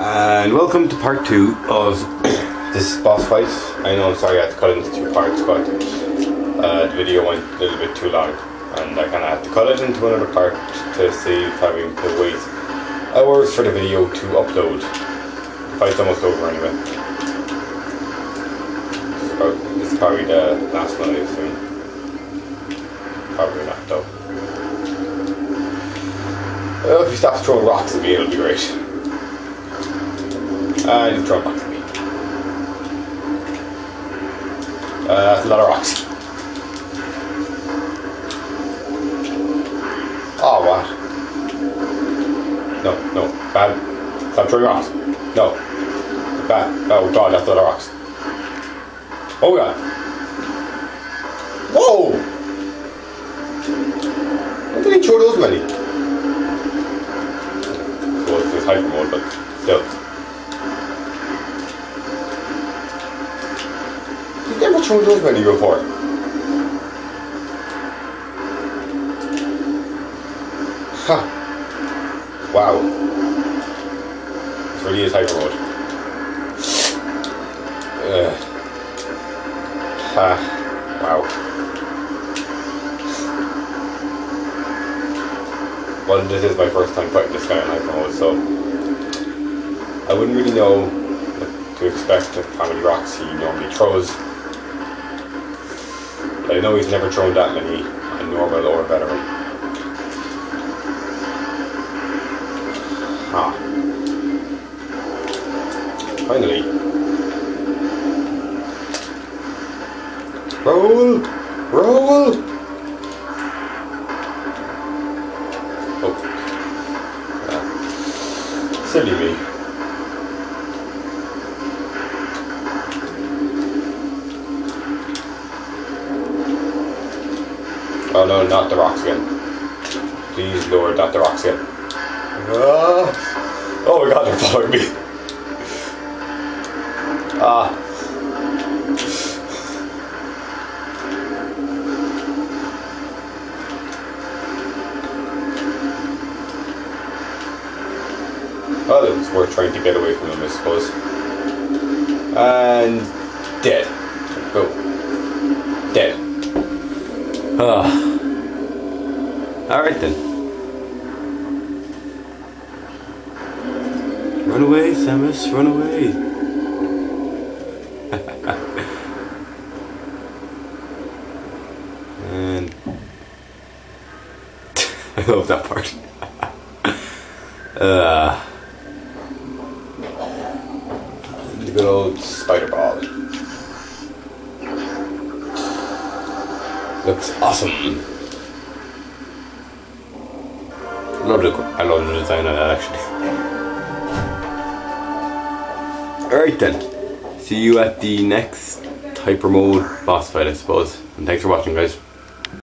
And welcome to part two of this boss fight. I know, I'm sorry I had to cut it into two parts, but uh, the video went a little bit too long. And I kind of had to cut it into another part to save having to wait hours for the video to upload. The fight's almost over anyway. It's probably the last one I assume. Probably not though. Well, if he stops throwing rocks at me, it'll be great. Uh, throwing rocks at me. Uh, that's a lot of rocks. Oh, what? No, no, bad. Stop throwing rocks. No. Bad. Oh, God, that's a lot of rocks. Oh, God. Whoa! When did he throw those many? Well, it's hyper mode, but still. He's never thrown those many before. Huh. Wow. This really is hyper mode. Ugh. Ha. Wow. Well, this is my first time fighting this guy in hyper mode, so I wouldn't really know what to expect of how many rocks he normally throws. I know he's never thrown that many on normal or veteran. Ah. Finally. Roll! Roll! Oh. Ah. Silly me. Oh no, not the rocks again. Please, Lord, not the rocks again. Ah. Oh my god, they're following me. Ah. Well, it was worth trying to get away from them, I suppose. And dead. Go. Dead. Ah. Alright then. Run away, Samus, run away. and I love that part. uh, the good old spider ball. Looks awesome. Love the, I love the design of that actually. Alright then. See you at the next hyper mode boss fight I suppose. And thanks for watching guys.